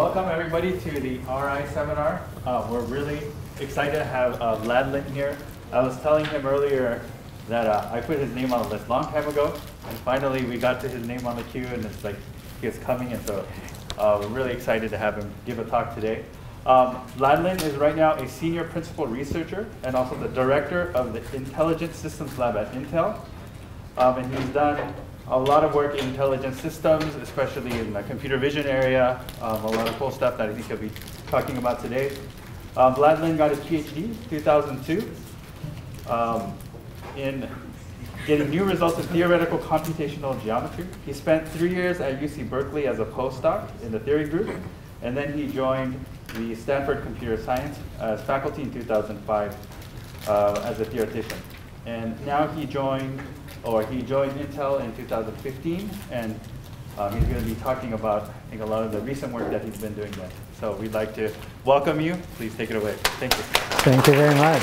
welcome everybody to the RI seminar. Uh, we're really excited to have uh, Vladlen here. I was telling him earlier that uh, I put his name on the list long time ago, and finally we got to his name on the queue, and it's like he coming, and so uh, we're really excited to have him give a talk today. Um, Vladlen is right now a senior principal researcher and also the director of the Intelligent Systems Lab at Intel. Um, and he's done a lot of work in intelligent systems, especially in the computer vision area, um, a lot of cool stuff that I think he'll be talking about today. Um, Vladlen got his PhD 2002 um, in getting new results in theoretical computational geometry. He spent three years at UC Berkeley as a postdoc in the theory group, and then he joined the Stanford Computer Science as faculty in 2005 uh, as a theoretician. And now he joined or he joined Intel in 2015, and um, he's going to be talking about, I think, a lot of the recent work that he's been doing there. So we'd like to welcome you. Please take it away. Thank you. Thank you very much.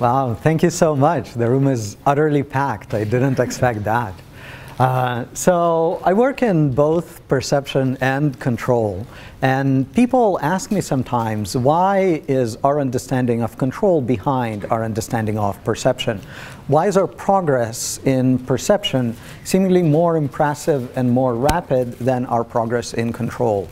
Wow, thank you so much. The room is utterly packed. I didn't expect that. Uh, so I work in both perception and control. And people ask me sometimes, why is our understanding of control behind our understanding of perception? Why is our progress in perception seemingly more impressive and more rapid than our progress in control?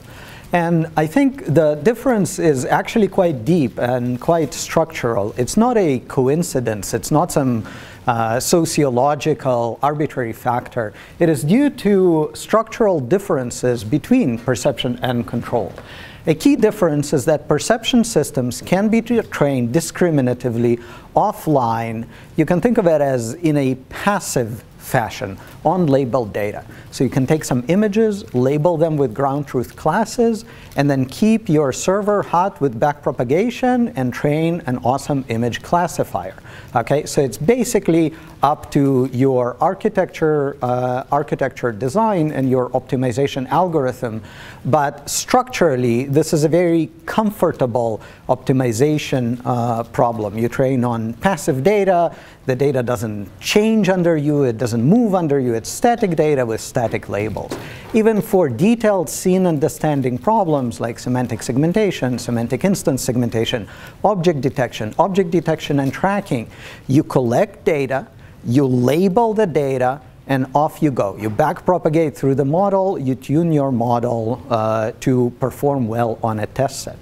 And I think the difference is actually quite deep and quite structural. It's not a coincidence. It's not some uh, sociological arbitrary factor. It is due to structural differences between perception and control. A key difference is that perception systems can be trained discriminatively offline. You can think of it as in a passive fashion on labeled data. So you can take some images, label them with ground truth classes, and then keep your server hot with backpropagation and train an awesome image classifier. Okay, so it's basically up to your architecture, uh, architecture design and your optimization algorithm. But structurally, this is a very comfortable optimization uh, problem. You train on passive data, the data doesn't change under you, it doesn't move under you, it's static data with static labels. Even for detailed scene understanding problems like semantic segmentation, semantic instance segmentation, object detection, object detection and tracking, you collect data, you label the data, and off you go. You backpropagate through the model, you tune your model uh, to perform well on a test set.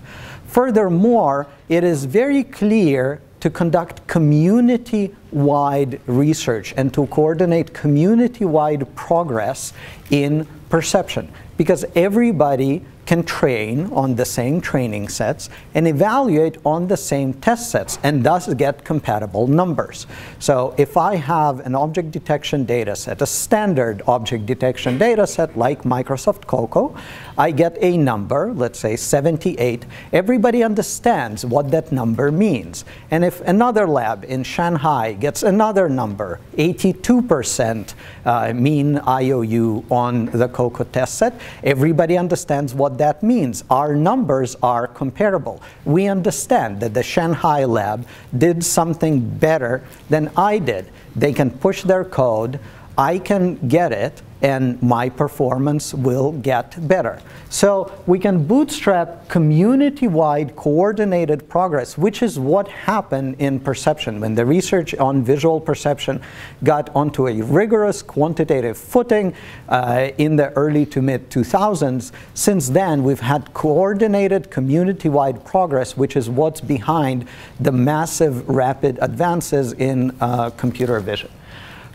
Furthermore, it is very clear to conduct community-wide research and to coordinate community-wide progress in perception because everybody can train on the same training sets and evaluate on the same test sets and thus get compatible numbers. So if I have an object detection data set, a standard object detection data set like Microsoft COCO, I get a number, let's say 78. Everybody understands what that number means. And if another lab in Shanghai gets another number, 82% uh, mean IOU on the COCO test set, everybody understands what what that means. Our numbers are comparable. We understand that the Shanghai lab did something better than I did. They can push their code, I can get it, and my performance will get better. So we can bootstrap community-wide coordinated progress, which is what happened in perception. When the research on visual perception got onto a rigorous quantitative footing uh, in the early to mid 2000s, since then we've had coordinated community-wide progress, which is what's behind the massive rapid advances in uh, computer vision.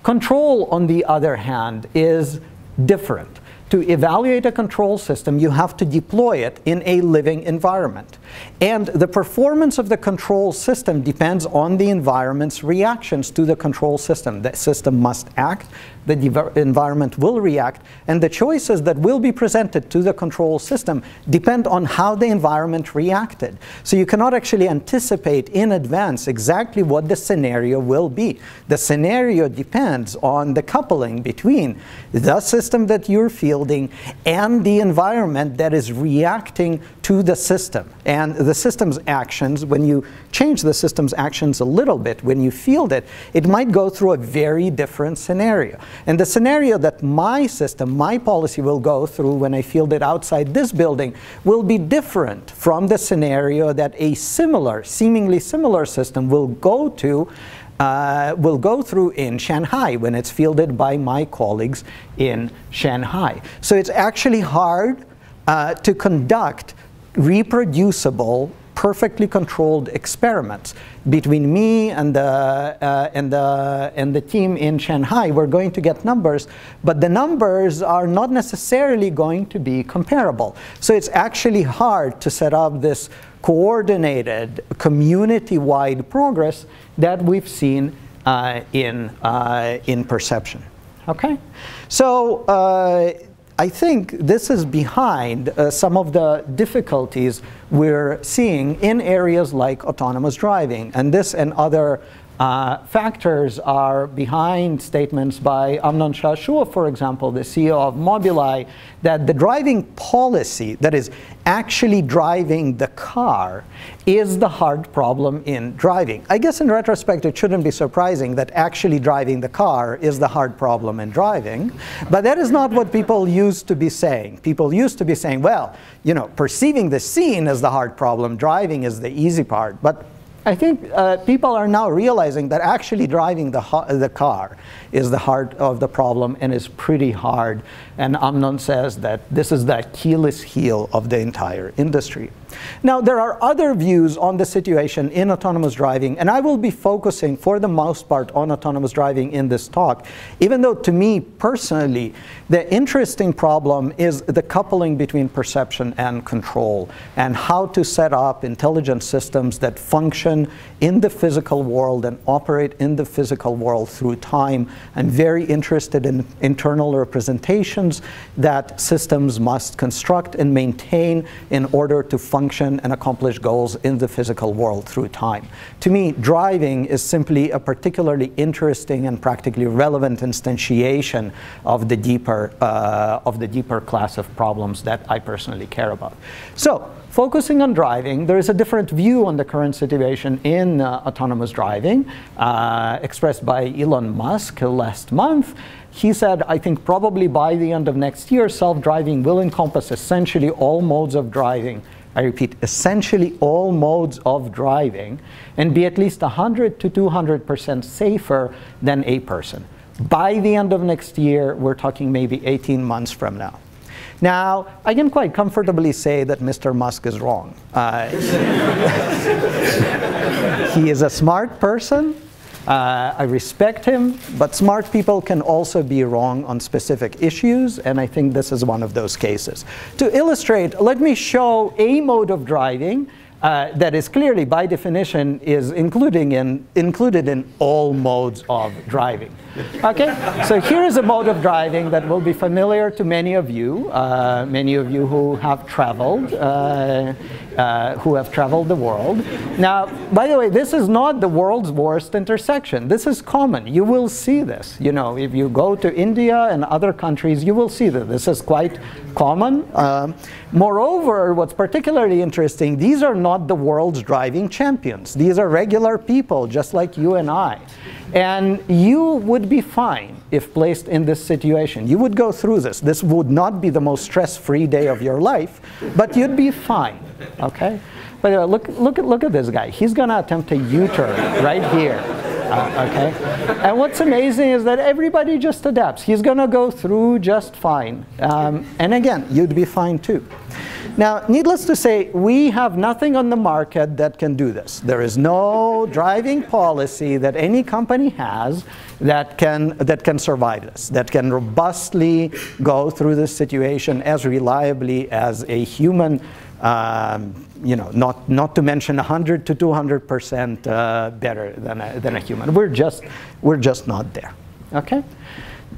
Control, on the other hand, is different. To evaluate a control system, you have to deploy it in a living environment. And the performance of the control system depends on the environment's reactions to the control system. The system must act, the environment will react, and the choices that will be presented to the control system depend on how the environment reacted. So you cannot actually anticipate in advance exactly what the scenario will be. The scenario depends on the coupling between the system that you're fielding and the environment that is reacting to the system. And the system's actions, when you change the system's actions a little bit, when you field it, it might go through a very different scenario. And the scenario that my system, my policy will go through when I field it outside this building will be different from the scenario that a similar, seemingly similar system will go to uh, will go through in Shanghai when it's fielded by my colleagues in Shanghai. So it's actually hard uh, to conduct reproducible perfectly controlled experiments between me and the, uh, and, the, and the team in Shanghai. We're going to get numbers, but the numbers are not necessarily going to be comparable. So it's actually hard to set up this coordinated community-wide progress that we've seen uh, in, uh, in perception. Okay? So uh, I think this is behind uh, some of the difficulties we're seeing in areas like autonomous driving. And this and other uh, factors are behind statements by Amnon Shashua, for example, the CEO of Mobileye, that the driving policy, that is actually driving the car, is the hard problem in driving. I guess in retrospect, it shouldn't be surprising that actually driving the car is the hard problem in driving, but that is not what people used to be saying. People used to be saying, well, you know, perceiving the scene is the hard problem, driving is the easy part. But I think uh, people are now realizing that actually driving the, the car is the heart of the problem and is pretty hard. And Amnon says that this is the Achilles heel of the entire industry. Now, there are other views on the situation in autonomous driving, and I will be focusing for the most part on autonomous driving in this talk, even though to me personally, the interesting problem is the coupling between perception and control, and how to set up intelligent systems that function in the physical world and operate in the physical world through time. I'm very interested in internal representations that systems must construct and maintain in order to function and accomplish goals in the physical world through time. To me, driving is simply a particularly interesting and practically relevant instantiation of the deeper, uh, of the deeper class of problems that I personally care about. So, Focusing on driving, there is a different view on the current situation in uh, autonomous driving, uh, expressed by Elon Musk last month. He said, I think probably by the end of next year, self-driving will encompass essentially all modes of driving. I repeat, essentially all modes of driving, and be at least 100 to 200% safer than a person. By the end of next year, we're talking maybe 18 months from now. Now, I can quite comfortably say that Mr. Musk is wrong. Uh, he is a smart person. Uh, I respect him, but smart people can also be wrong on specific issues, and I think this is one of those cases. To illustrate, let me show a mode of driving uh, that is clearly, by definition, is including in, included in all modes of driving. Okay, so here is a mode of driving that will be familiar to many of you, uh, many of you who have traveled, uh, uh, who have traveled the world. Now, by the way, this is not the world's worst intersection. This is common. You will see this. You know, if you go to India and other countries, you will see that this is quite common. Moreover, what's particularly interesting, these are not the world's driving champions. These are regular people, just like you and I. And you would be fine if placed in this situation. You would go through this. This would not be the most stress-free day of your life, but you'd be fine, okay? But uh, look, look, at, look at this guy. He's going to attempt a U-turn right here. Uh, okay? And what's amazing is that everybody just adapts. He's going to go through just fine. Um, and again, you'd be fine too. Now, needless to say, we have nothing on the market that can do this. There is no driving policy that any company has that can, that can survive this, that can robustly go through this situation as reliably as a human um, you know, not, not to mention 100 to 200% uh, better than a, than a human. We're just, we're just not there, okay?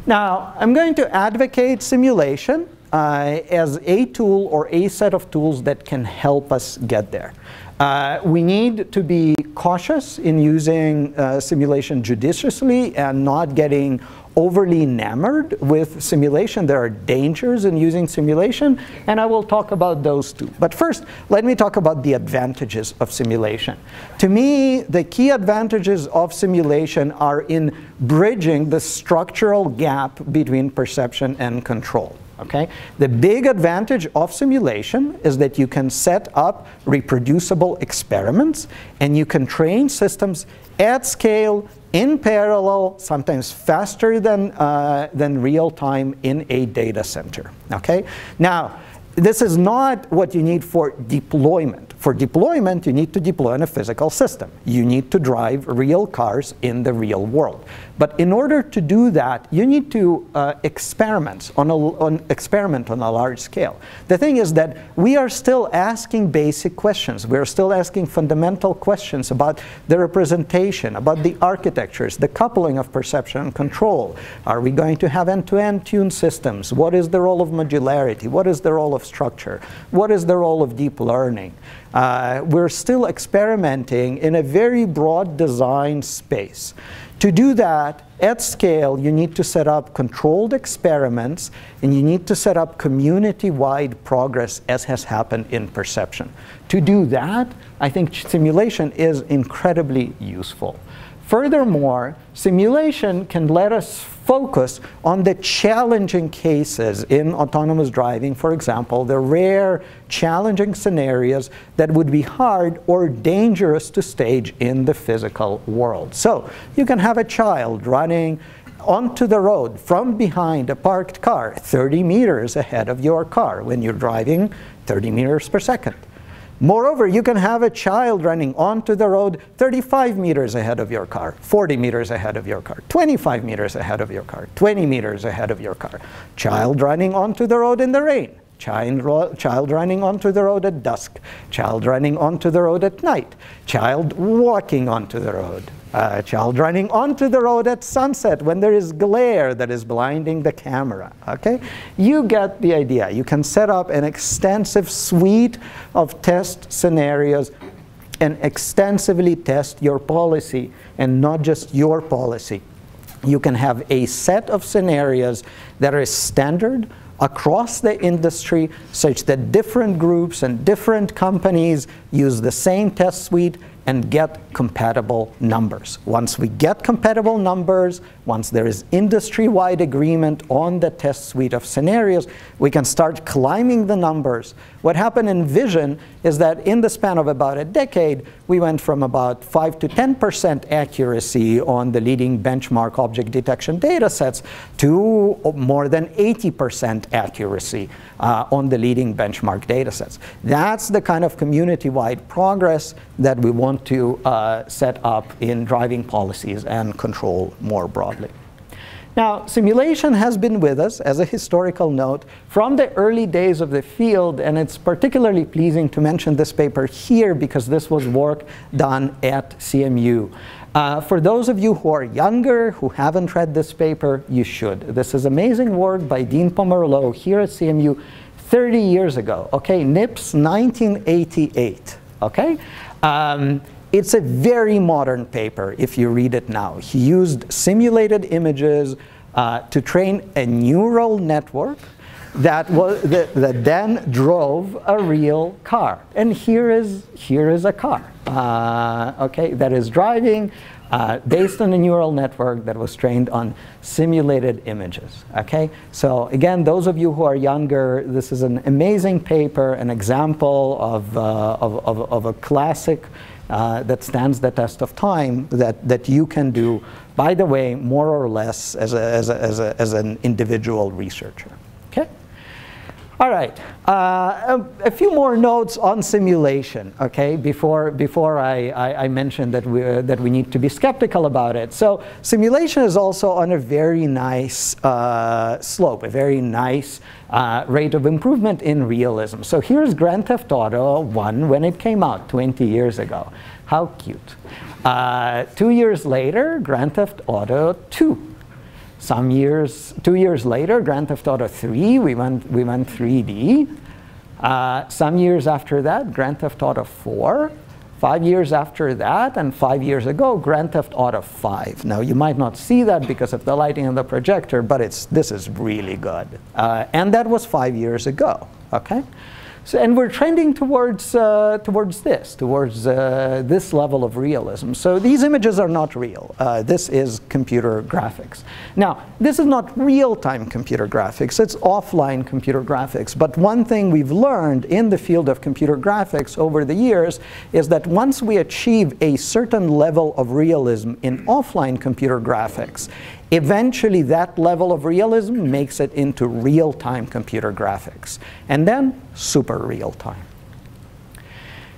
Now, I'm going to advocate simulation uh, as a tool or a set of tools that can help us get there. Uh, we need to be cautious in using uh, simulation judiciously and not getting overly enamored with simulation. There are dangers in using simulation, and I will talk about those too. But first, let me talk about the advantages of simulation. To me, the key advantages of simulation are in bridging the structural gap between perception and control. Okay? The big advantage of simulation is that you can set up reproducible experiments and you can train systems at scale, in parallel, sometimes faster than, uh, than real time in a data center. Okay? Now, this is not what you need for deployment. For deployment, you need to deploy in a physical system. You need to drive real cars in the real world. But in order to do that, you need to uh, experiment on a, on, experiment on a large scale. The thing is that we are still asking basic questions. We're still asking fundamental questions about the representation, about the architectures, the coupling of perception and control. Are we going to have end-to-end tuned systems? What is the role of modularity? What is the role of structure? What is the role of deep learning? Uh, we're still experimenting in a very broad design space. To do that, at scale, you need to set up controlled experiments and you need to set up community-wide progress as has happened in perception. To do that, I think simulation is incredibly useful. Furthermore, simulation can let us focus on the challenging cases in autonomous driving, for example, the rare challenging scenarios that would be hard or dangerous to stage in the physical world. So you can have a child running onto the road from behind a parked car 30 meters ahead of your car when you're driving 30 meters per second. Moreover, you can have a child running onto the road 35 meters ahead of your car, 40 meters ahead of your car, 25 meters ahead of your car, 20 meters ahead of your car. Child running onto the road in the rain, child, child running onto the road at dusk, child running onto the road at night, child walking onto the road, a child running onto the road at sunset when there is glare that is blinding the camera. Okay? You get the idea. You can set up an extensive suite of test scenarios and extensively test your policy and not just your policy. You can have a set of scenarios that are standard across the industry such that different groups and different companies use the same test suite and get compatible numbers. Once we get compatible numbers, once there is industry-wide agreement on the test suite of scenarios, we can start climbing the numbers. What happened in vision is that in the span of about a decade, we went from about 5 to 10% accuracy on the leading benchmark object detection data sets to more than 80% accuracy uh, on the leading benchmark data sets. That's the kind of community-wide progress that we want to uh, set up in driving policies and control more broadly. Now, simulation has been with us as a historical note from the early days of the field, and it's particularly pleasing to mention this paper here because this was work done at CMU. Uh, for those of you who are younger, who haven't read this paper, you should. This is amazing work by Dean Pomerleau here at CMU 30 years ago, okay? NIPS 1988, okay? Um, it's a very modern paper if you read it now. He used simulated images uh, to train a neural network that, was, that, that, then drove a real car. And here is, here is a car, uh, okay, that is driving uh, based on a neural network that was trained on simulated images. Okay, so again, those of you who are younger, this is an amazing paper, an example of, uh, of, of, of, a classic uh, that stands the test of time that, that you can do, by the way, more or less as, a, as, a, as, a, as an individual researcher. All right, uh, a, a, few more notes on simulation, okay, before, before I, I, I mention that we, uh, that we need to be skeptical about it. So simulation is also on a very nice uh, slope, a very nice uh, rate of improvement in realism. So here's Grand Theft Auto 1 when it came out 20 years ago. How cute. Uh, two years later, Grand Theft Auto 2 some years, two years later, Grand Theft Auto 3, we went, we went 3D. Uh, some years after that, Grand Theft Auto 4. five years after that, and five years ago, Grand Theft Auto 5. Now, you might not see that because of the lighting and the projector, but it's, this is really good. Uh, and that was five years ago, okay? So, and we're trending towards, uh, towards this, towards uh, this level of realism. So these images are not real. Uh, this is computer graphics. Now, this is not real-time computer graphics. It's offline computer graphics. But one thing we've learned in the field of computer graphics over the years is that once we achieve a certain level of realism in offline computer graphics, Eventually, that level of realism makes it into real-time computer graphics, and then super real-time.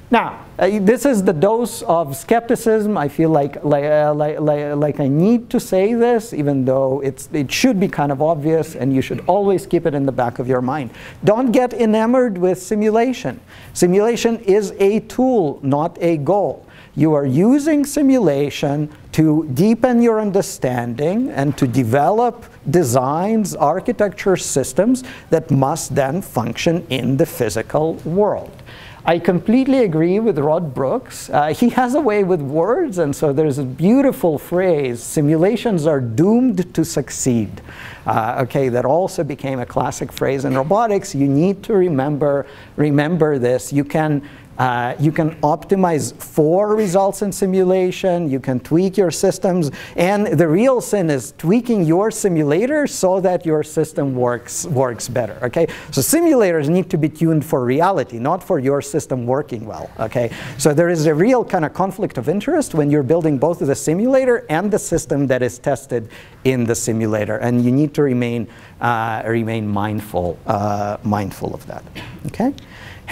Now, uh, this is the dose of skepticism. I feel like, like, uh, like, like, I need to say this, even though it's, it should be kind of obvious, and you should always keep it in the back of your mind. Don't get enamored with simulation. Simulation is a tool, not a goal. You are using simulation to deepen your understanding and to develop designs, architecture systems that must then function in the physical world. I completely agree with Rod Brooks. Uh, he has a way with words, and so there's a beautiful phrase simulations are doomed to succeed. Uh, okay, that also became a classic phrase in robotics. You need to remember, remember this. You can uh, you can optimize for results in simulation. You can tweak your systems. And the real sin is tweaking your simulator so that your system works, works better. Okay? So simulators need to be tuned for reality, not for your system working well. Okay? So there is a real kind of conflict of interest when you're building both the simulator and the system that is tested in the simulator. And you need to remain, uh, remain mindful, uh, mindful of that. Okay?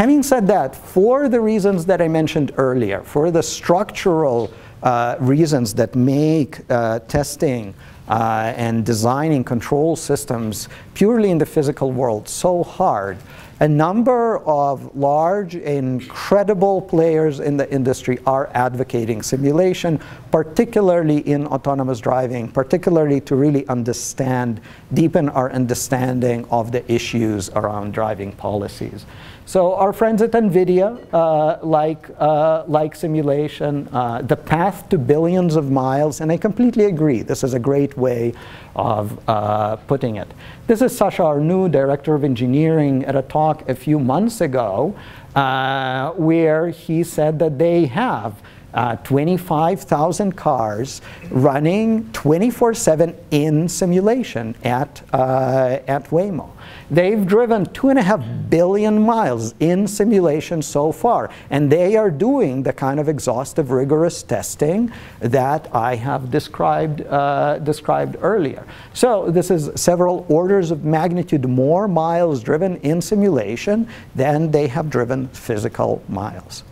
Having said that, for the reasons that I mentioned earlier, for the structural uh, reasons that make uh, testing uh, and designing control systems purely in the physical world so hard, a number of large, incredible players in the industry are advocating simulation, particularly in autonomous driving, particularly to really understand, deepen our understanding of the issues around driving policies. So our friends at NVIDIA uh, like, uh, like simulation, uh, the path to billions of miles, and I completely agree. This is a great way of uh, putting it. This is Sasha Arnoud, Director of Engineering, at a talk a few months ago, uh, where he said that they have uh, 25,000 cars running 24-7 in simulation at, uh, at Waymo. They've driven two and a half billion miles in simulation so far, and they are doing the kind of exhaustive, rigorous testing that I have described, uh, described earlier. So this is several orders of magnitude more miles driven in simulation than they have driven physical miles.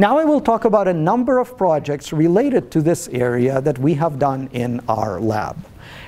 Now I will talk about a number of projects related to this area that we have done in our lab.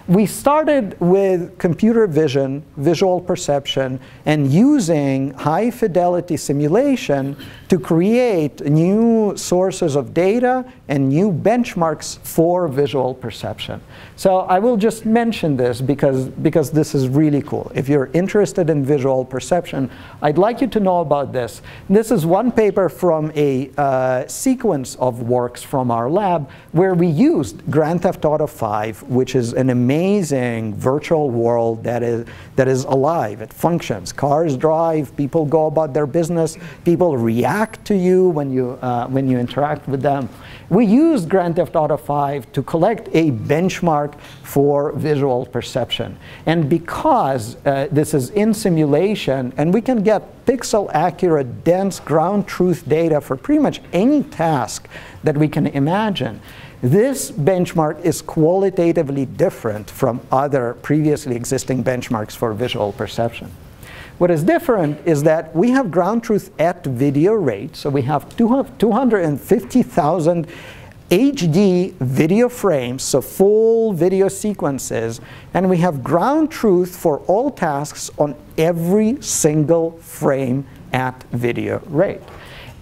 We started with computer vision, visual perception, and using high fidelity simulation to create new sources of data and new benchmarks for visual perception. So I will just mention this because, because this is really cool. If you're interested in visual perception, I'd like you to know about this. This is one paper from a uh, sequence of works from our lab where we used Grand Theft Auto 5, which is an amazing virtual world that is, that is alive. It functions. Cars drive, people go about their business, people react to you when you, uh, when you interact with them. We used Grand Theft Auto 5 to collect a benchmark for visual perception. And because uh, this is in simulation, and we can get pixel accurate, dense ground truth data for pretty much any task that we can imagine, this benchmark is qualitatively different from other previously existing benchmarks for visual perception. What is different is that we have ground truth at video rate, so we have 250,000 HD video frames, so full video sequences, and we have ground truth for all tasks on every single frame at video rate.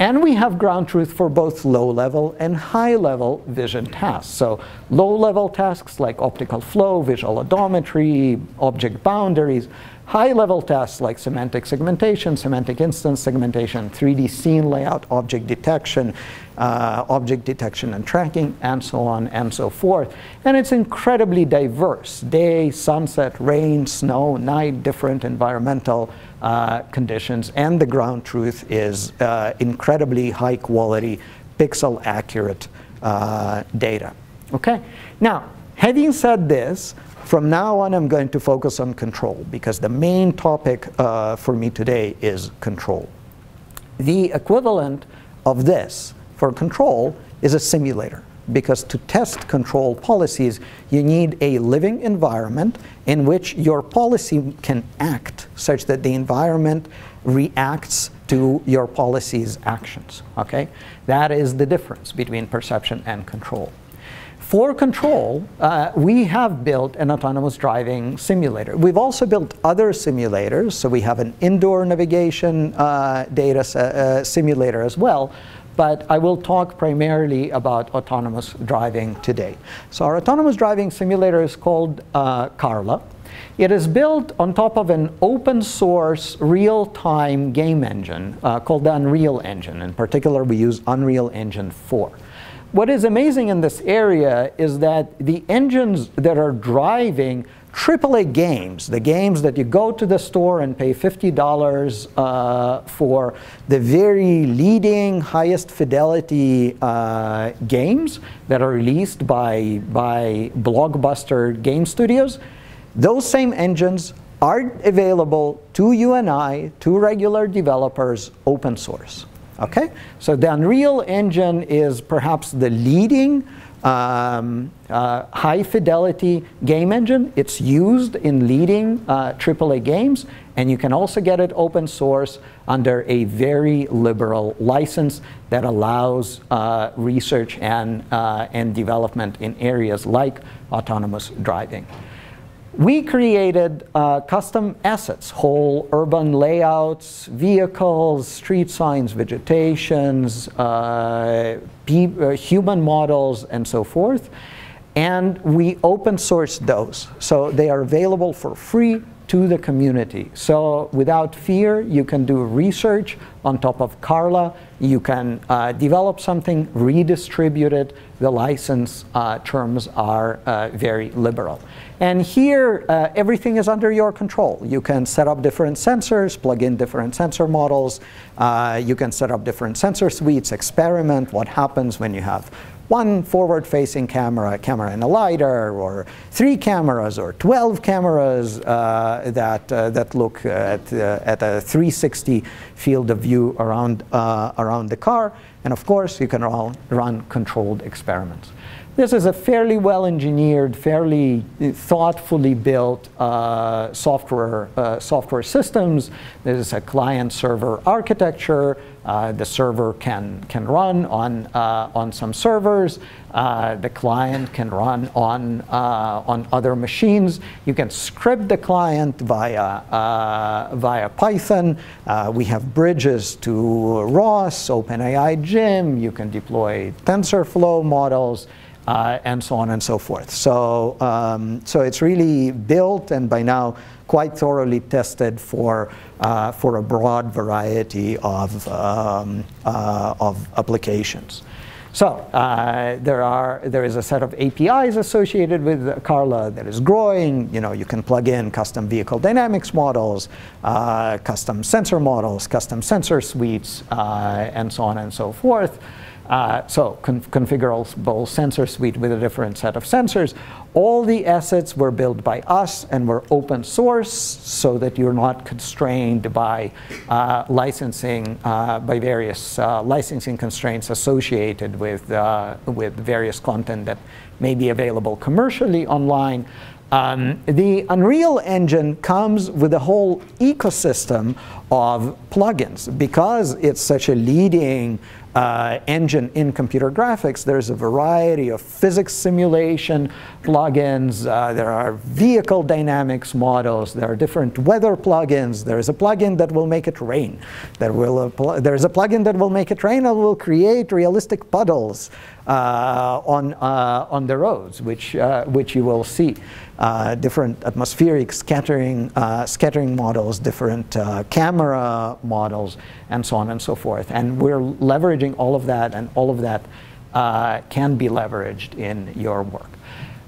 And we have ground truth for both low-level and high-level vision tasks. So low-level tasks like optical flow, visual odometry, object boundaries, high-level tests like semantic segmentation, semantic instance segmentation, 3D scene layout, object detection, uh, object detection and tracking, and so on and so forth. And it's incredibly diverse. Day, sunset, rain, snow, night, different environmental uh, conditions, and the ground truth is uh, incredibly high quality, pixel accurate uh, data. Okay? Now, having said this, from now on, I'm going to focus on control because the main topic uh, for me today is control. The equivalent of this for control is a simulator because to test control policies, you need a living environment in which your policy can act such that the environment reacts to your policy's actions. Okay? That is the difference between perception and control. For control, uh, we have built an autonomous driving simulator. We've also built other simulators, so we have an indoor navigation uh, data uh, simulator as well, but I will talk primarily about autonomous driving today. So our autonomous driving simulator is called uh, Carla. It is built on top of an open source real-time game engine uh, called the Unreal Engine. In particular, we use Unreal Engine 4. What is amazing in this area is that the engines that are driving AAA games, the games that you go to the store and pay $50 uh, for the very leading, highest fidelity uh, games that are released by, by blockbuster game studios, those same engines are available to you and I, to regular developers, open source. Okay, so the Unreal Engine is perhaps the leading um, uh, high fidelity game engine. It's used in leading uh, AAA games, and you can also get it open source under a very liberal license that allows uh, research and, uh, and development in areas like autonomous driving. We created uh, custom assets, whole urban layouts, vehicles, street signs, vegetations, uh, uh, human models, and so forth. And we open source those. So they are available for free to the community. So without fear, you can do research on top of Carla. You can uh, develop something, redistribute it. The license uh, terms are uh, very liberal. And here, uh, everything is under your control. You can set up different sensors, plug in different sensor models. Uh, you can set up different sensor suites, experiment what happens when you have one forward-facing camera, camera and a LiDAR, or three cameras, or 12 cameras uh, that, uh, that look at, uh, at a 360 field of view around, uh, around the car. And of course, you can all run controlled experiments. This is a fairly well engineered, fairly thoughtfully built uh, software, software systems. This is a client server architecture. Uh, the server can, can run on, uh, on some servers. Uh, the client can run on, uh, on other machines. You can script the client via, via Python. we have bridges to ROS, OpenAI Gym. You can deploy TensorFlow models uh, and so on and so forth. So, um, so it's really built and by now quite thoroughly tested for, uh, for a broad variety of, um, uh, of applications. So uh, there, are, there is a set of APIs associated with Carla that is growing. You know, you can plug in custom vehicle dynamics models, uh, custom sensor models, custom sensor suites, uh, and so on and so forth. Uh, so con configurable sensor suite with a different set of sensors. All the assets were built by us and were open source so that you're not constrained by uh, licensing, uh, by various uh, licensing constraints associated with, uh, with various content that may be available commercially online. Um, the Unreal Engine comes with a whole ecosystem of plugins because it's such a leading uh, engine in computer graphics, there's a variety of physics simulation plugins. Uh, there are vehicle dynamics models. There are different weather plugins. There is a plugin that will make it rain. There will there's a plugin that will make it rain and will create realistic puddles on, uh, on the roads, which, uh, which you will see. Uh, different atmospheric scattering, uh, scattering models, different uh, camera models, and so on and so forth. And we're leveraging all of that, and all of that can be leveraged in your work.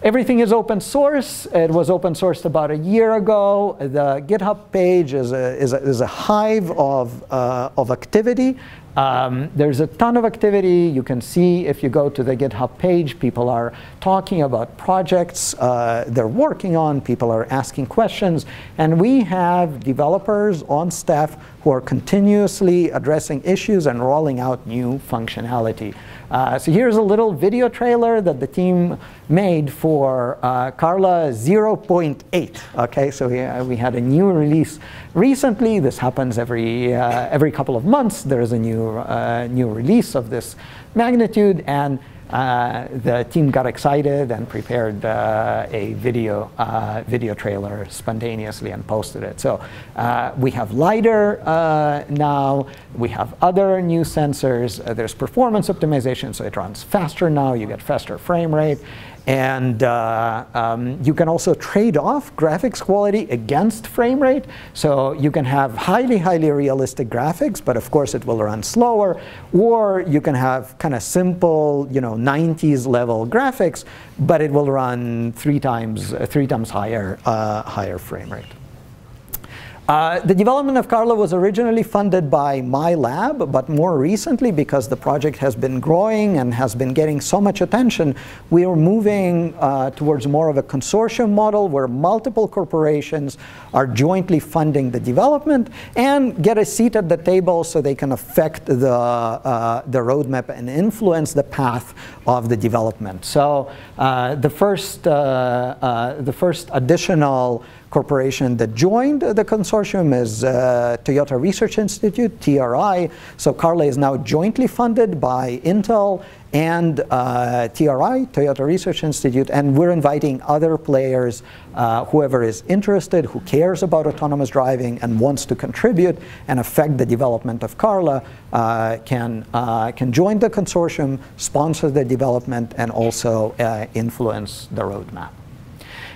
Everything is open source. It was open sourced about a year ago. The GitHub page is a, is a, is a hive of, uh, of activity. Um, there's a ton of activity. You can see if you go to the GitHub page, people are talking about projects uh, they're working on. People are asking questions. And we have developers on staff who are continuously addressing issues and rolling out new functionality. Uh, so here's a little video trailer that the team made for uh, Carla 0.8. Okay, so we, uh, we had a new release recently. This happens every, uh, every couple of months. There is a new, uh, new release of this magnitude. and uh, the team got excited and prepared uh, a video, uh, video trailer spontaneously and posted it. So uh, we have LiDAR uh, now. We have other new sensors. Uh, there's performance optimization, so it runs faster now. You get faster frame rate. And uh, um, you can also trade off graphics quality against frame rate. So you can have highly, highly realistic graphics, but of course it will run slower. Or you can have kind of simple, you know, 90s level graphics, but it will run three times, uh, three times higher, uh, higher frame rate. Uh, the development of Carla was originally funded by my lab, but more recently, because the project has been growing and has been getting so much attention, we are moving uh, towards more of a consortium model where multiple corporations are jointly funding the development and get a seat at the table so they can affect the, uh, the roadmap and influence the path of the development. So uh, the, first, uh, the first additional corporation that joined the consortium is uh, Toyota Research Institute, TRI. So Carla is now jointly funded by Intel and uh, TRI, Toyota Research Institute, and we're inviting other players, uh, whoever is interested, who cares about autonomous driving and wants to contribute and affect the development of Carla, uh, can, uh, can join the consortium, sponsor the development, and also uh, influence the roadmap.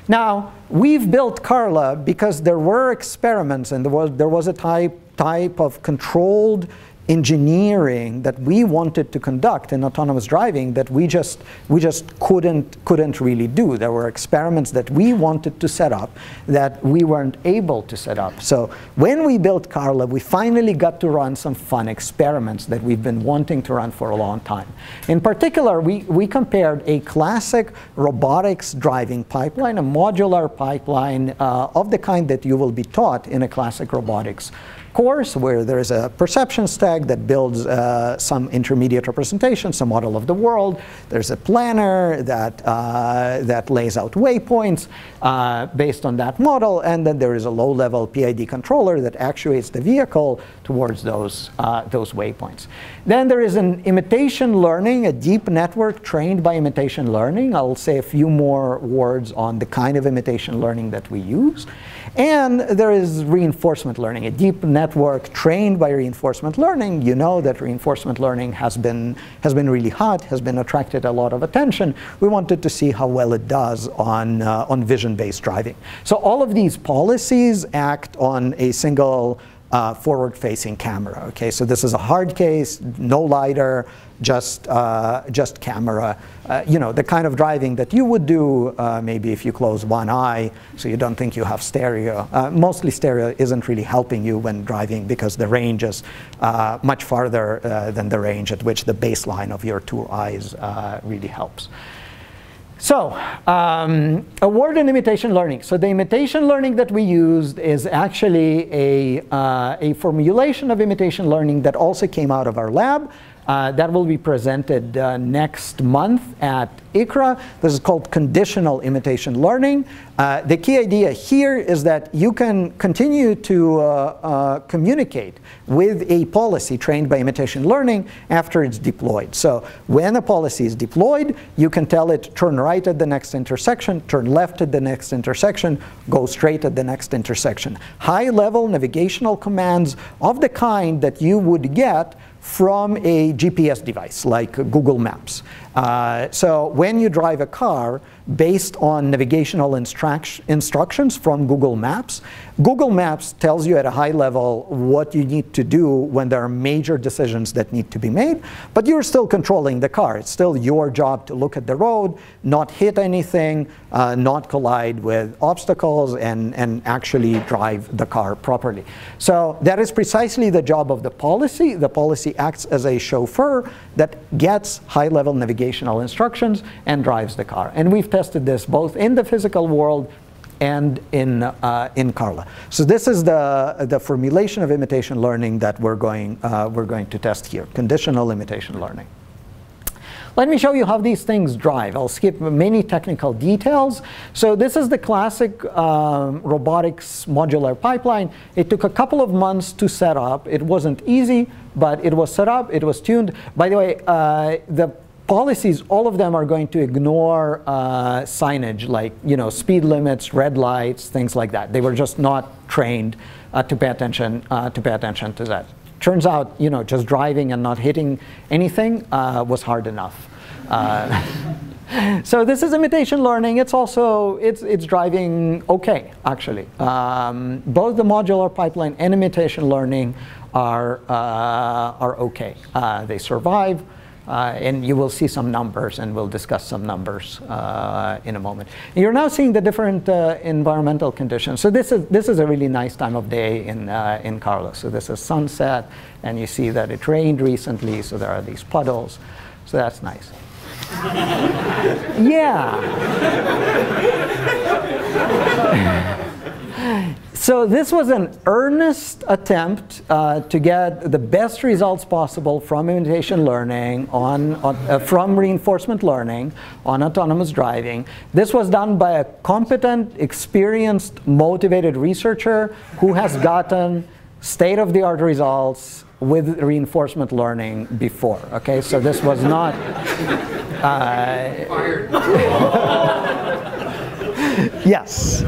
Now, we've built Carla because there were experiments and there was, there was a type, type of controlled engineering that we wanted to conduct in autonomous driving that we just we just couldn't couldn't really do. There were experiments that we wanted to set up that we weren't able to set up. So when we built Carla we finally got to run some fun experiments that we've been wanting to run for a long time. In particular we we compared a classic robotics driving pipeline a modular pipeline uh, of the kind that you will be taught in a classic robotics course where there is a perception stack that builds uh, some intermediate representation, some model of the world. There's a planner that, uh, that lays out waypoints uh, based on that model. And then there is a low-level PID controller that actuates the vehicle towards those, uh, those waypoints. Then there is an imitation learning, a deep network trained by imitation learning. I'll say a few more words on the kind of imitation learning that we use. And there is reinforcement learning, a deep network trained by reinforcement learning. You know that reinforcement learning has been, has been really hot, has been attracted a lot of attention. We wanted to see how well it does on, uh, on vision-based driving. So all of these policies act on a single uh, forward-facing camera. Okay, so this is a hard case, no LiDAR, just, uh, just camera. Uh, you know, the kind of driving that you would do uh, maybe if you close one eye so you don't think you have stereo. Uh, mostly stereo isn't really helping you when driving because the range is uh, much farther uh, than the range at which the baseline of your two eyes really helps. So, um, award and imitation learning. So the imitation learning that we used is actually a, uh, a formulation of imitation learning that also came out of our lab. Uh, that will be presented uh, next month at ICRA. This is called conditional imitation learning. Uh, the key idea here is that you can continue to uh, uh, communicate with a policy trained by imitation learning after it's deployed. So when a policy is deployed, you can tell it turn right at the next intersection, turn left at the next intersection, go straight at the next intersection. High level navigational commands of the kind that you would get from a GPS device like Google Maps. Uh, so when you drive a car based on navigational instruct instructions from Google Maps, Google Maps tells you at a high level what you need to do when there are major decisions that need to be made, but you're still controlling the car. It's still your job to look at the road, not hit anything, uh, not collide with obstacles, and, and actually drive the car properly. So that is precisely the job of the policy. The policy acts as a chauffeur that gets high-level navigational instructions and drives the car. And we've tested this both in the physical world and in, uh, in Carla. So this is the, the formulation of imitation learning that we're going, uh, we're going to test here, conditional imitation learning. Let me show you how these things drive. I'll skip many technical details. So this is the classic um, robotics modular pipeline. It took a couple of months to set up. It wasn't easy, but it was set up, it was tuned. By the way, uh, the policies, all of them are going to ignore uh, signage like you know speed limits, red lights, things like that. They were just not trained uh, to pay attention uh, to pay attention to that. Turns out, you know, just driving and not hitting anything uh, was hard enough. Uh, so this is imitation learning. It's also it's it's driving okay actually. Um, both the modular pipeline and imitation learning are uh, are okay. they survive. Uh, and you will see some numbers, and we'll discuss some numbers uh, in a moment. You're now seeing the different uh, environmental conditions. So this is, this is a really nice time of day in, uh, in Carlos. So this is sunset, and you see that it rained recently, so there are these puddles. So that's nice. yeah. So this was an earnest attempt uh, to get the best results possible from imitation learning on, on uh, from reinforcement learning on autonomous driving. This was done by a competent, experienced, motivated researcher who has gotten state-of-the-art results with reinforcement learning before. Okay, so this was not. Uh, yes.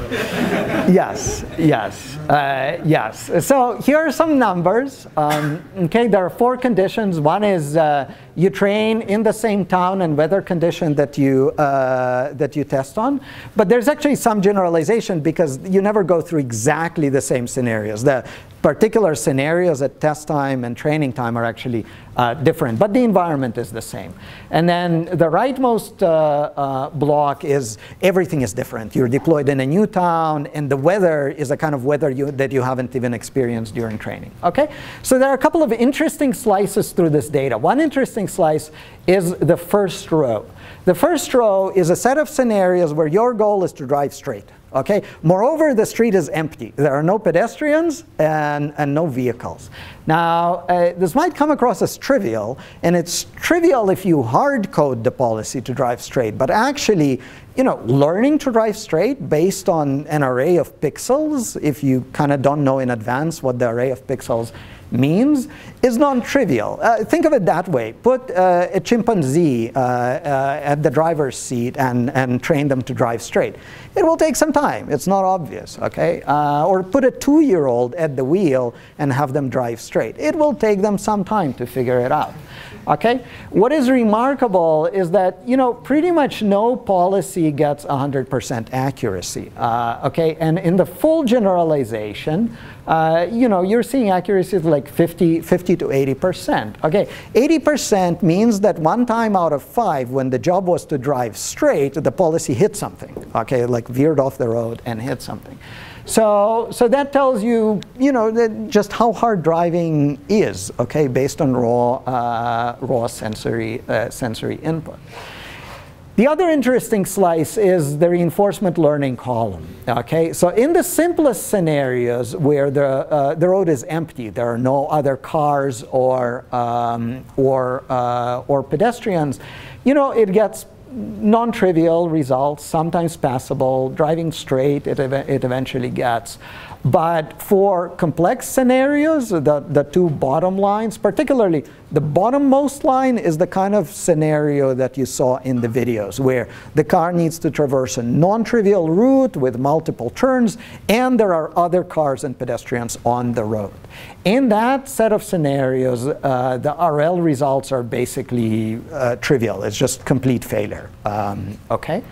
Yes, yes, uh, yes. So here are some numbers. Um, okay, there are four conditions. One is uh, you train in the same town and weather condition that you, uh, that you test on. But there's actually some generalization because you never go through exactly the same scenarios. The particular scenarios at test time and training time are actually uh, different, but the environment is the same. And then the rightmost uh, uh, block is everything is different. You're deployed in a new town, and the weather is a kind of weather you, that you haven't even experienced during training. Okay, so there are a couple of interesting slices through this data. One interesting slice is the first row. The first row is a set of scenarios where your goal is to drive straight. Okay. Moreover, the street is empty. There are no pedestrians and, and no vehicles. Now, uh, this might come across as trivial, and it's trivial if you hard code the policy to drive straight. But actually, you know, learning to drive straight based on an array of pixels, if you kind of don't know in advance what the array of pixels means is non-trivial. Uh, think of it that way. Put uh, a chimpanzee uh, uh, at the driver's seat and, and train them to drive straight. It will take some time. It's not obvious, okay? Uh, or put a two-year-old at the wheel and have them drive straight. It will take them some time to figure it out. Okay? What is remarkable is that, you know, pretty much no policy gets 100% accuracy. Uh, okay? And in the full generalization, uh, you know, you're seeing accuracies like 50, 50 to 80%. Okay, 80% means that one time out of five, when the job was to drive straight, the policy hit something. Okay, like veered off the road and hit something. So, so that tells you, you know, just how hard driving is, okay, based on raw, uh, raw sensory, uh, sensory input. The other interesting slice is the reinforcement learning column. Okay, so in the simplest scenarios where the, uh, the road is empty, there are no other cars or, um, or, uh, or pedestrians, you know, it gets non-trivial results, sometimes passable, driving straight, it, ev it eventually gets. But for complex scenarios, the, the two bottom lines, particularly the bottommost line is the kind of scenario that you saw in the videos where the car needs to traverse a non-trivial route with multiple turns and there are other cars and pedestrians on the road. In that set of scenarios, uh, the RL results are basically uh, trivial. It's just complete failure. Um, okay?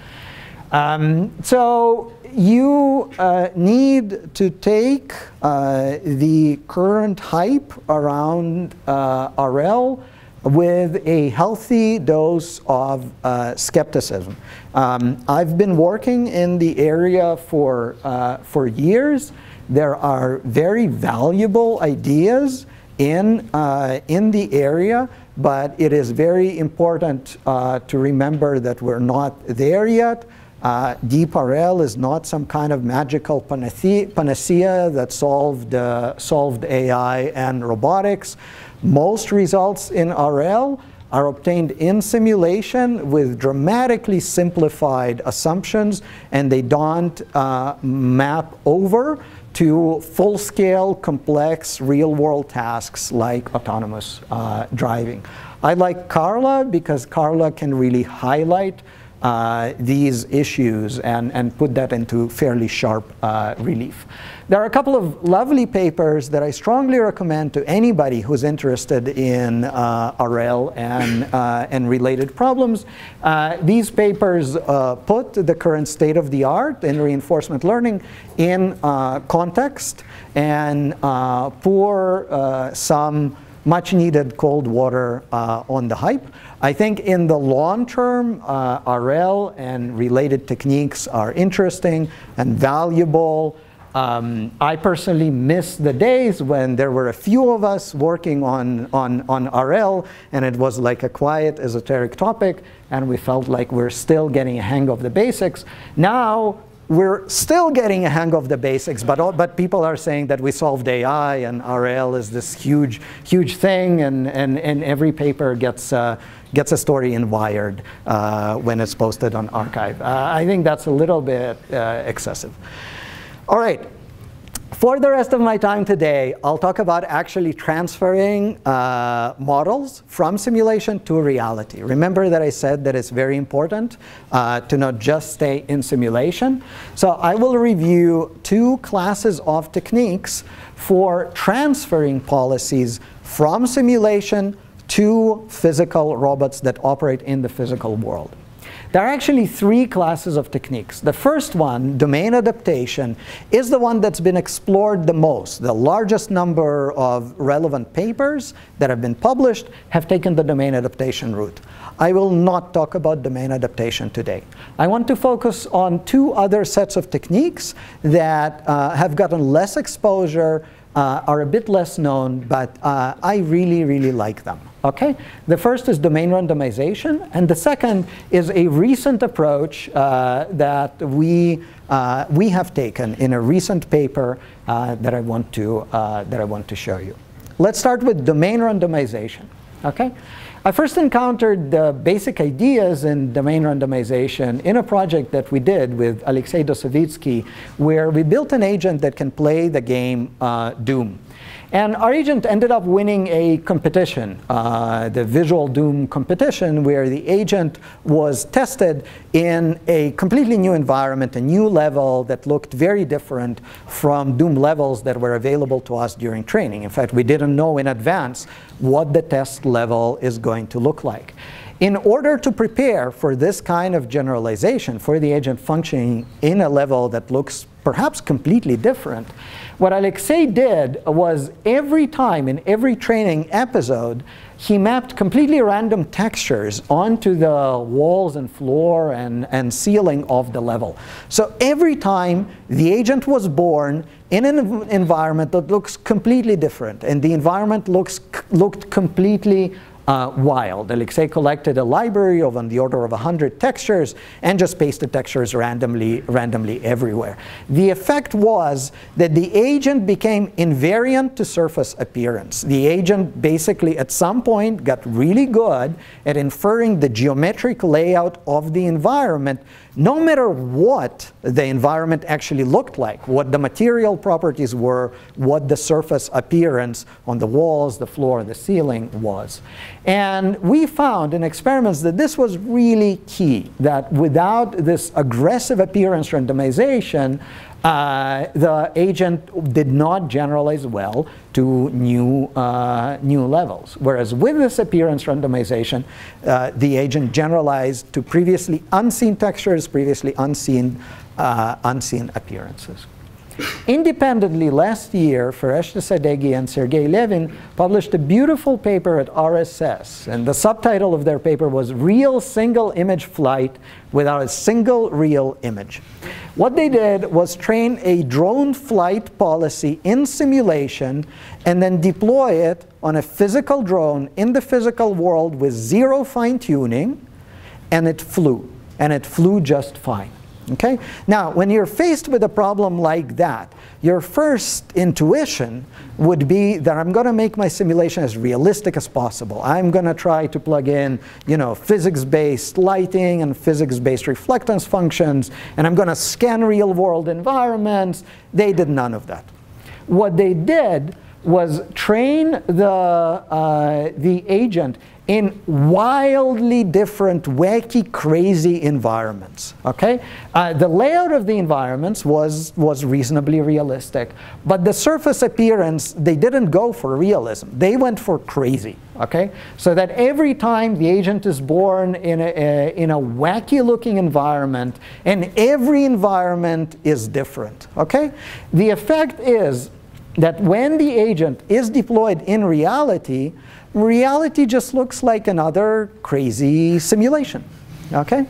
Um, so you uh, need to take uh, the current hype around uh, RL with a healthy dose of uh, skepticism. Um, I've been working in the area for, uh, for years. There are very valuable ideas in, uh, in the area, but it is very important to remember that we're not there yet. Uh, DeepRL is not some kind of magical panacea that solved, uh, solved AI and robotics. Most results in RL are obtained in simulation with dramatically simplified assumptions, and they don't uh, map over to full-scale, complex, real-world tasks like autonomous uh, driving. I like Carla because Carla can really highlight uh, these issues and, and put that into fairly sharp uh, relief. There are a couple of lovely papers that I strongly recommend to anybody who's interested in uh, RL and, uh, and related problems. Uh, these papers uh, put the current state of the art in reinforcement learning in context and pour some much needed cold water on the hype. I think in the long term, uh, RL and related techniques are interesting and valuable. Um, I personally miss the days when there were a few of us working on, on, on RL and it was like a quiet esoteric topic and we felt like we're still getting a hang of the basics. Now we're still getting a hang of the basics, but, but people are saying that we solved AI and RL is this huge, huge thing, and, and, and every paper gets, uh, gets a story in Wired uh, when it's posted on arXiv. Uh, I think that's a little bit uh, excessive. All right, for the rest of my time today, I'll talk about actually transferring uh, models from simulation to reality. Remember that I said that it's very important uh, to not just stay in simulation. So I will review two classes of techniques for transferring policies from simulation to physical robots that operate in the physical world. There are actually three classes of techniques. The first one, domain adaptation, is the one that's been explored the most. The largest number of relevant papers that have been published have taken the domain adaptation route. I will not talk about domain adaptation today. I want to focus on two other sets of techniques that uh, have gotten less exposure, uh, are a bit less known, but uh, I really, really like them. Okay? The first is domain randomization, and the second is a recent approach uh, that we, uh, we have taken in a recent paper uh, that, I want to, uh, that I want to show you. Let's start with domain randomization. Okay? I first encountered the basic ideas in domain randomization in a project that we did with Alexei Dosovitskiy, where we built an agent that can play the game uh, Doom. And our agent ended up winning a competition, uh, the Visual Doom competition, where the agent was tested in a completely new environment, a new level that looked very different from Doom levels that were available to us during training. In fact, we didn't know in advance what the test level is going to look like. In order to prepare for this kind of generalization, for the agent functioning in a level that looks perhaps completely different, what Alexei did was every time in every training episode, he mapped completely random textures onto the walls and floor and, and ceiling of the level. So every time the agent was born in an environment that looks completely different, and the environment looks, looked completely uh, wild. Alexei collected a library of on the order of 100 textures and just pasted textures randomly, randomly everywhere. The effect was that the agent became invariant to surface appearance. The agent basically at some point got really good at inferring the geometric layout of the environment no matter what the environment actually looked like, what the material properties were, what the surface appearance on the walls, the floor, the ceiling was. And we found in experiments that this was really key, that without this aggressive appearance randomization, uh, the agent did not generalize well to new, uh, new levels. Whereas with this appearance randomization, uh, the agent generalized to previously unseen textures, previously unseen, uh, unseen appearances. Independently, last year, Fereshteh Sadeghi and Sergey Levine published a beautiful paper at RSS, and the subtitle of their paper was Real Single Image Flight Without a Single Real Image. What they did was train a drone flight policy in simulation and then deploy it on a physical drone in the physical world with zero fine tuning, and it flew, and it flew just fine. Okay? Now, when you're faced with a problem like that, your first intuition would be that I'm going to make my simulation as realistic as possible. I'm going to try to plug in, you know, physics-based lighting and physics-based reflectance functions, and I'm going to scan real-world environments. They did none of that. What they did was train the, uh, the agent in wildly different, wacky, crazy environments. Okay, uh, the layout of the environments was was reasonably realistic, but the surface appearance they didn't go for realism. They went for crazy. Okay, so that every time the agent is born in a, a in a wacky-looking environment, and every environment is different. Okay, the effect is that when the agent is deployed in reality, reality just looks like another crazy simulation. Okay?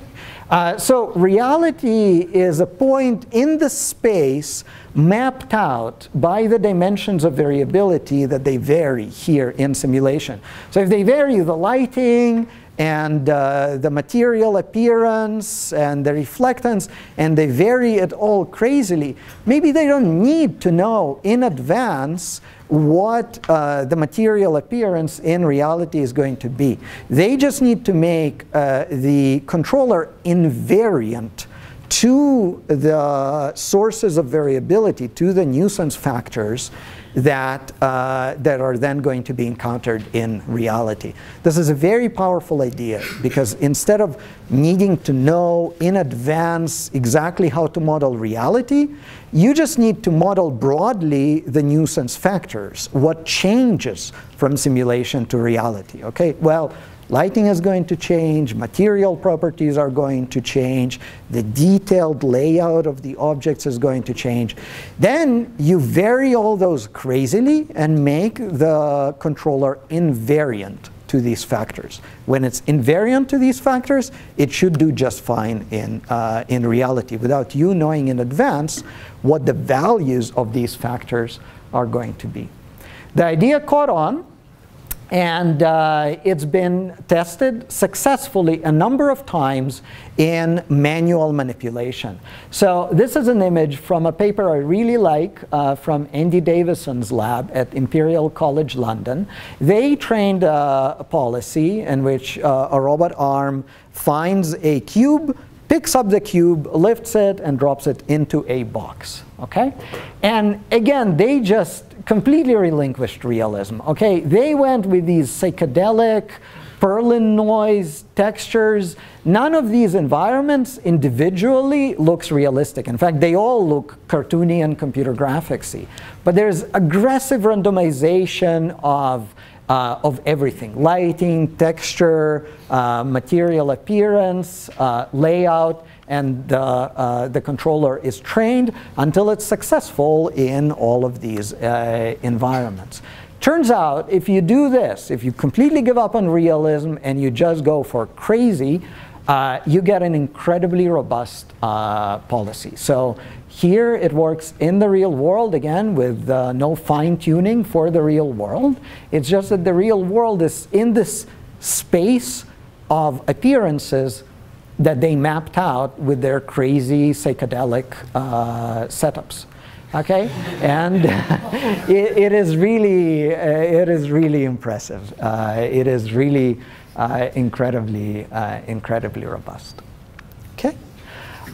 Uh, so reality is a point in the space mapped out by the dimensions of variability that they vary here in simulation. So if they vary the lighting and uh, the material appearance and the reflectance, and they vary it all crazily, maybe they don't need to know in advance what uh, the material appearance in reality is going to be. They just need to make uh, the controller invariant to the sources of variability, to the nuisance factors that, uh, that are then going to be encountered in reality. This is a very powerful idea because instead of needing to know in advance exactly how to model reality, you just need to model broadly the nuisance factors, what changes from simulation to reality. Okay, well, Lighting is going to change, material properties are going to change, the detailed layout of the objects is going to change. Then you vary all those crazily and make the controller invariant to these factors. When it's invariant to these factors, it should do just fine in, uh, in reality without you knowing in advance what the values of these factors are going to be. The idea caught on and uh, it's been tested successfully a number of times in manual manipulation. So this is an image from a paper I really like uh, from Andy Davison's lab at Imperial College London. They trained uh, a policy in which uh, a robot arm finds a cube, picks up the cube, lifts it, and drops it into a box. Okay? And again, they just completely relinquished realism. Okay, they went with these psychedelic, Perlin noise, textures. None of these environments individually looks realistic. In fact, they all look cartoony and computer graphicsy. But there's aggressive randomization of uh, of everything lighting, texture, uh, material appearance, uh, layout and the, uh, controller is trained until it's successful in all of these uh, environments. Turns out if you do this, if you completely give up on realism and you just go for crazy, uh, you get an incredibly robust policy. So here it works in the real world again with uh, no fine tuning for the real world. It's just that the real world is in this space of appearances that they mapped out with their crazy psychedelic uh, setups. Okay, and it, it is really uh, it is really impressive. Uh, it is really uh, incredibly uh, incredibly robust.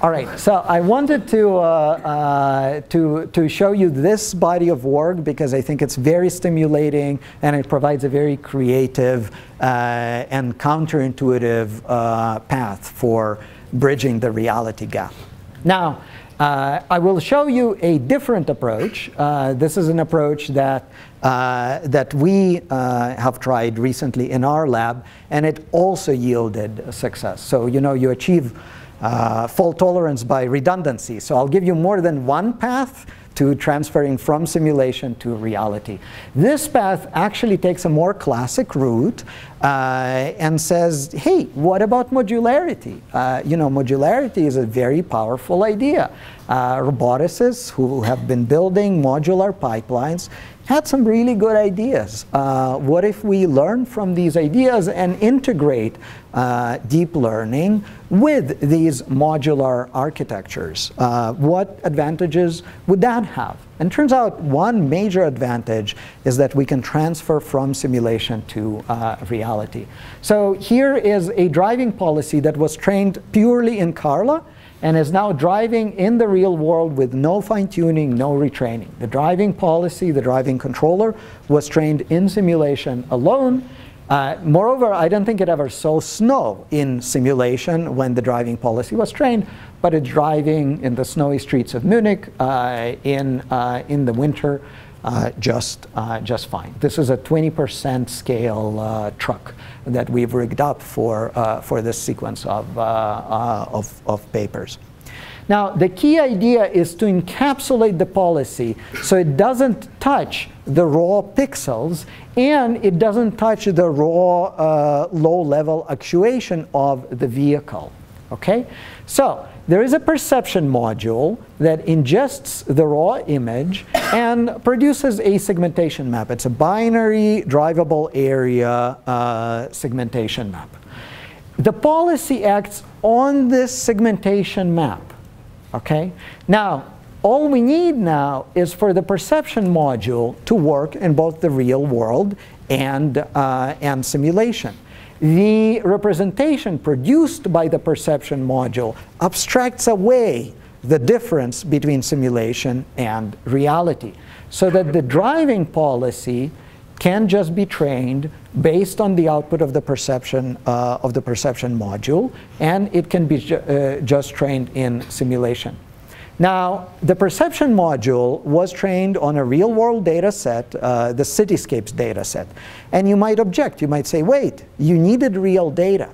All right, so I wanted to, uh, uh, to, to show you this body of work because I think it's very stimulating and it provides a very creative uh, and counterintuitive uh, path for bridging the reality gap. Now, uh, I will show you a different approach. Uh, this is an approach that, that we have tried recently in our lab, and it also yielded success. So, you know, you achieve uh, fault tolerance by redundancy. So I'll give you more than one path to transferring from simulation to reality. This path actually takes a more classic route uh, and says, hey, what about modularity? Uh, you know, modularity is a very powerful idea. Uh, roboticists who have been building modular pipelines had some really good ideas. Uh, what if we learn from these ideas and integrate uh, deep learning with these modular architectures? Uh, what advantages would that have? And turns out one major advantage is that we can transfer from simulation to uh, reality. So here is a driving policy that was trained purely in Carla and is now driving in the real world with no fine tuning, no retraining. The driving policy, the driving controller was trained in simulation alone. Uh, moreover, I don't think it ever saw snow in simulation when the driving policy was trained, but it's driving in the snowy streets of Munich uh, in, uh, in the winter just, uh, just fine. This is a 20% scale uh, truck that we've rigged up for, uh, for this sequence of, uh, uh, of, of papers. Now, the key idea is to encapsulate the policy so it doesn't touch the raw pixels and it doesn't touch the raw low-level actuation of the vehicle. Okay? So, there is a perception module that ingests the raw image and produces a segmentation map. It's a binary drivable area uh, segmentation map. The policy acts on this segmentation map. Okay? Now, all we need now is for the perception module to work in both the real world and, uh, and simulation the representation produced by the perception module abstracts away the difference between simulation and reality so that the driving policy can just be trained based on the output of the perception uh, of the perception module and it can be ju uh, just trained in simulation. Now, the perception module was trained on a real world data set, uh, the cityscapes data set. And you might object, you might say, wait, you needed real data.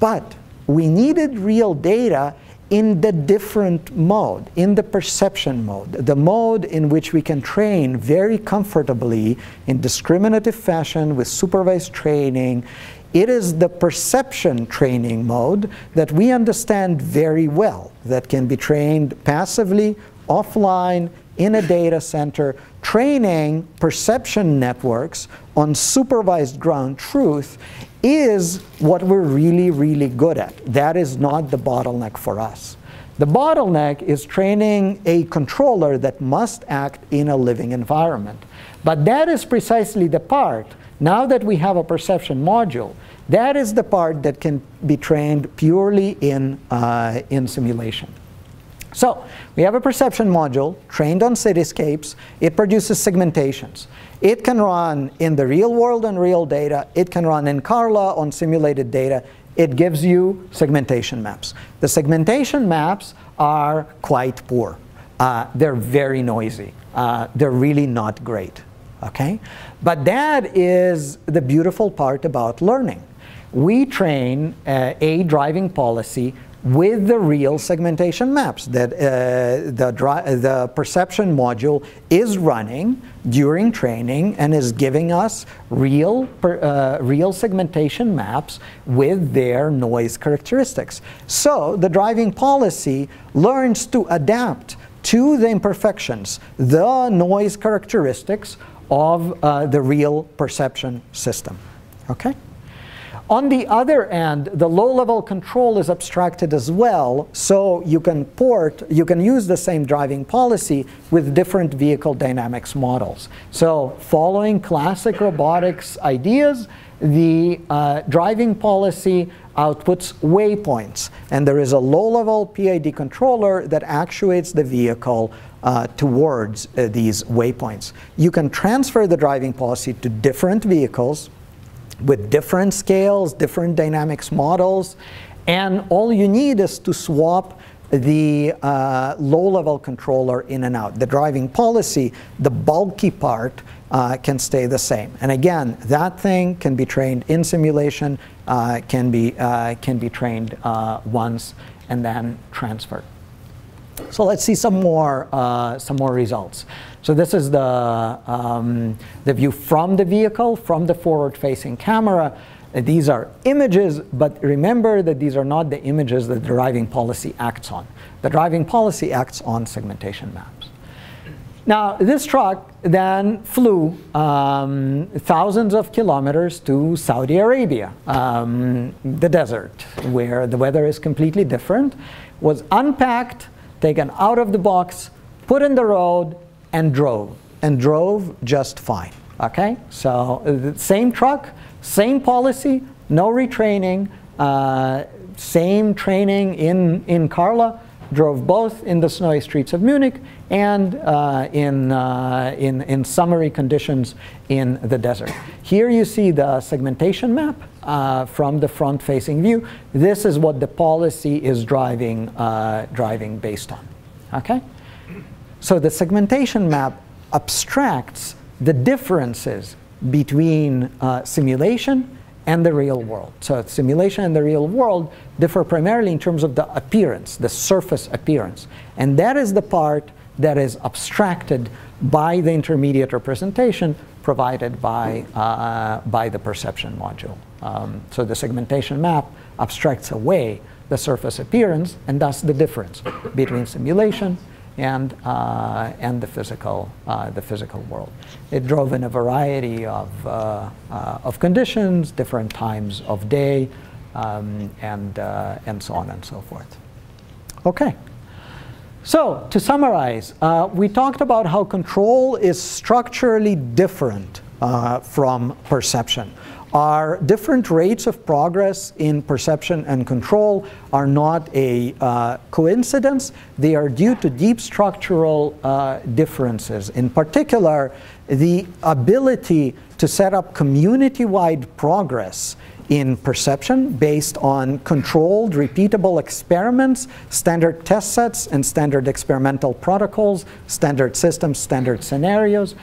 But we needed real data in the different mode, in the perception mode, the mode in which we can train very comfortably in discriminative fashion with supervised training. It is the perception training mode that we understand very well, that can be trained passively, offline, in a data center, training perception networks on supervised ground truth is what we're really, really good at. That is not the bottleneck for us. The bottleneck is training a controller that must act in a living environment. But that is precisely the part now that we have a perception module, that is the part that can be trained purely in, uh, in simulation. So we have a perception module trained on cityscapes. It produces segmentations. It can run in the real world on real data. It can run in Carla on simulated data. It gives you segmentation maps. The segmentation maps are quite poor. Uh, they're very noisy. Uh, they're really not great okay? But that is the beautiful part about learning. We train uh, a driving policy with the real segmentation maps that uh, the, the perception module is running during training and is giving us real, uh, real segmentation maps with their noise characteristics. So the driving policy learns to adapt to the imperfections, the noise characteristics of uh, the real perception system. Okay? On the other end, the low-level control is abstracted as well, so you can port, you can use the same driving policy with different vehicle dynamics models. So following classic robotics ideas, the uh, driving policy outputs waypoints, and there is a low-level PID controller that actuates the vehicle uh, towards uh, these waypoints. You can transfer the driving policy to different vehicles, with different scales, different dynamics models, and all you need is to swap the uh, low-level controller in and out. The driving policy, the bulky part, uh, can stay the same. And again, that thing can be trained in simulation, uh, can, be, uh, can be trained uh, once, and then transferred. So let's see some more, uh, some more results. So this is the, um, the view from the vehicle, from the forward-facing camera. These are images, but remember that these are not the images that the driving policy acts on. The driving policy acts on segmentation maps. Now, this truck then flew um, thousands of kilometers to Saudi Arabia, um, the desert, where the weather is completely different, was unpacked, taken out of the box, put in the road, and drove, and drove just fine. Okay, so the same truck, same policy, no retraining, uh, same training in, in Carla, drove both in the snowy streets of Munich and uh, in, uh, in, in summery conditions in the desert. Here you see the segmentation map uh, from the front-facing view. This is what the policy is driving, uh, driving based on. Okay? So the segmentation map abstracts the differences between uh, simulation and the real world. So simulation and the real world differ primarily in terms of the appearance, the surface appearance. And that is the part that is abstracted by the intermediate representation provided by, uh, by the perception module. Um, so the segmentation map abstracts away the surface appearance and thus the difference between simulation and, uh, and the, physical, uh, the physical world. It drove in a variety of, uh, uh of conditions, different times of day, um, and, uh, and so on and so forth. Okay. So to summarize, uh, we talked about how control is structurally different from perception. Our different rates of progress in perception and control are not a uh, coincidence. They are due to deep structural uh, differences. In particular, the ability to set up community-wide progress in perception based on controlled, repeatable experiments, standard test sets, and standard experimental protocols, standard systems, standard scenarios.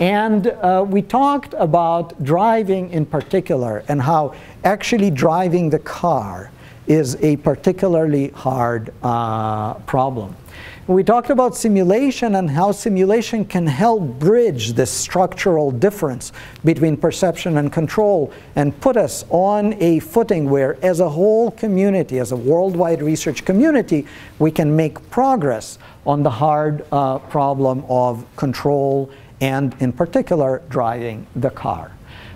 And uh, we talked about driving in particular and how actually driving the car is a particularly hard uh, problem. We talked about simulation and how simulation can help bridge this structural difference between perception and control and put us on a footing where, as a whole community, as a worldwide research community, we can make progress on the hard uh, problem of control and in particular driving the car.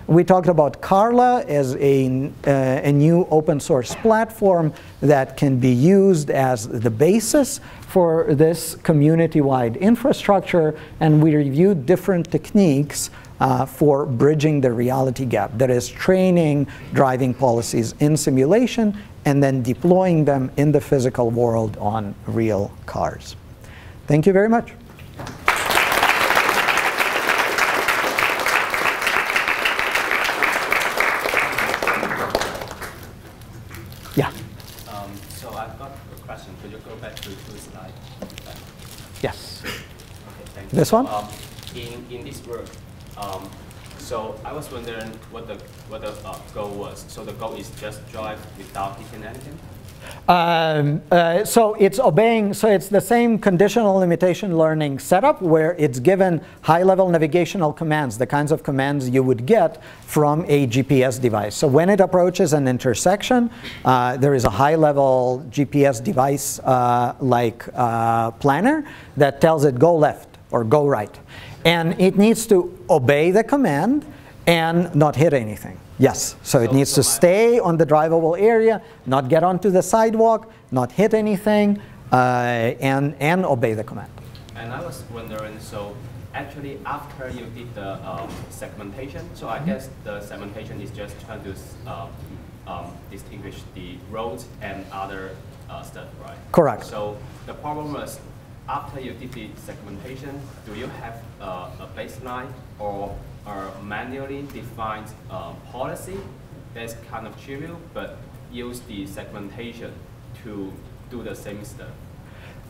We talked about Carla as a, uh, a new open source platform that can be used as the basis for this community-wide infrastructure, and we reviewed different techniques uh, for bridging the reality gap. That is training driving policies in simulation and then deploying them in the physical world on real cars. Thank you very much. Yeah. Um, so I've got a question. Could you go back to two slides? Yes. Okay, thank you. This one? Um, in, in this work, um, so I was wondering what the, what the uh, goal was. So the goal is just drive without hitting anything? Um, uh, so it's obeying, so it's the same conditional imitation learning setup where it's given high-level navigational commands, the kinds of commands you would get from a GPS device. So when it approaches an intersection, uh, there is a high-level GPS device uh, like uh, planner that tells it go left or go right. And it needs to obey the command and not hit anything. Yes, so it needs so to stay on the drivable area, not get onto the sidewalk, not hit anything, uh, and, and obey the command. And I was wondering, so actually after you did the um, segmentation, so I guess the segmentation is just trying to um, um, distinguish the roads and other uh, stuff, right? Correct. So the problem was after you did the segmentation, do you have uh, a baseline or a manually defined uh, policy that's kind of trivial, but use the segmentation to do the same stuff?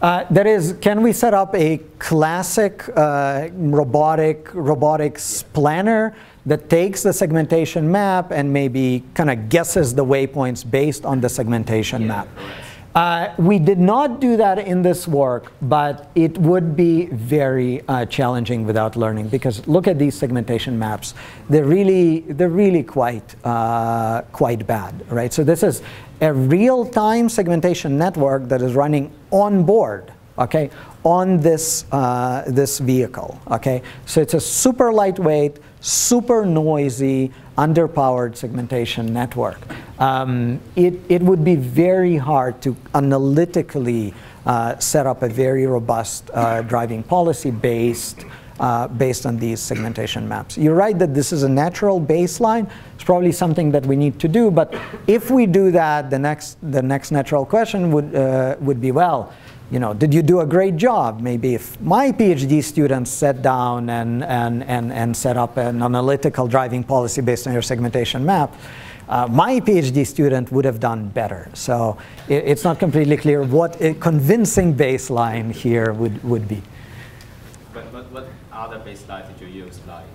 Uh, that is, can we set up a classic uh, robotic robotics planner that takes the segmentation map and maybe kind of guesses the waypoints based on the segmentation Yeah, map? correct. Uh, we did not do that in this work, but it would be very uh, challenging without learning because look at these segmentation maps. They're really, they're really quite, uh, quite bad, right? So this is a real-time segmentation network that is running on board, okay, on this, uh, this vehicle, okay? So it's a super lightweight, super noisy, underpowered segmentation network. Um, it, it would be very hard to analytically uh, set up a very robust uh, driving policy based, uh, based on these segmentation maps. You're right that this is a natural baseline. It's probably something that we need to do, but if we do that, the next, the next natural question would, uh, would be, well, you know, did you do a great job? Maybe if my PhD students sat down and, and, and, and set up an analytical driving policy based on your segmentation map, uh, my PhD student would have done better. So it, it's not completely clear what a convincing baseline here would, would be. But, but what other baseline did you use, like?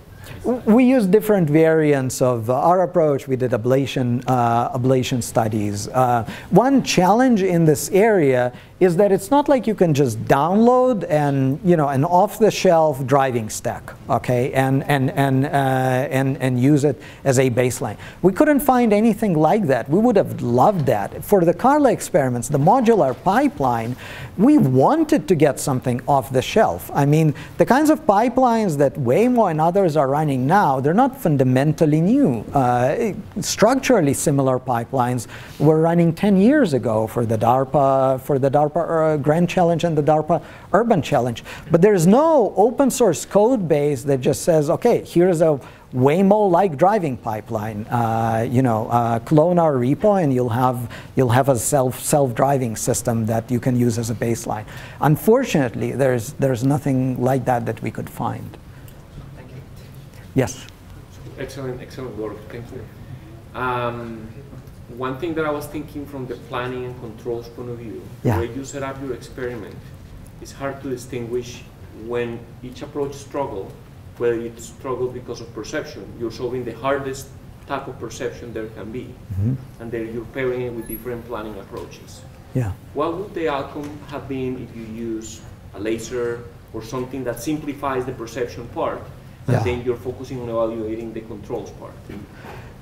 We use different variants of uh, our approach. We did ablation, uh, ablation studies. Uh, one challenge in this area is that it's not like you can just download and you know an off-the-shelf driving stack, okay, and and and uh, and and use it as a baseline. We couldn't find anything like that. We would have loved that for the Carla experiments, the modular pipeline. We wanted to get something off the shelf. I mean, the kinds of pipelines that Waymo and others are running now, they're not fundamentally new. Uh, structurally similar pipelines were running 10 years ago for the DARPA, for the DARPA uh, Grand Challenge and the DARPA Urban Challenge. But there's no open source code base that just says, okay, here's a Waymo-like driving pipeline. Uh, you know, uh, clone our repo, and you'll have you'll have a self self-driving system that you can use as a baseline. Unfortunately, there's there's nothing like that that we could find. Thank you. Yes. Excellent, excellent work. Thank you. Um, one thing that I was thinking from the planning and controls point of view, Yeah. the way you set up your experiment, it's hard to distinguish when each approach struggle, whether it struggle because of perception. You're solving the hardest type of perception there can be, Mhm. and then you're pairing it with different planning approaches. Yeah. What would the outcome have been if you use a laser or something that simplifies the perception part, Yeah. and then you're focusing on evaluating the controls part?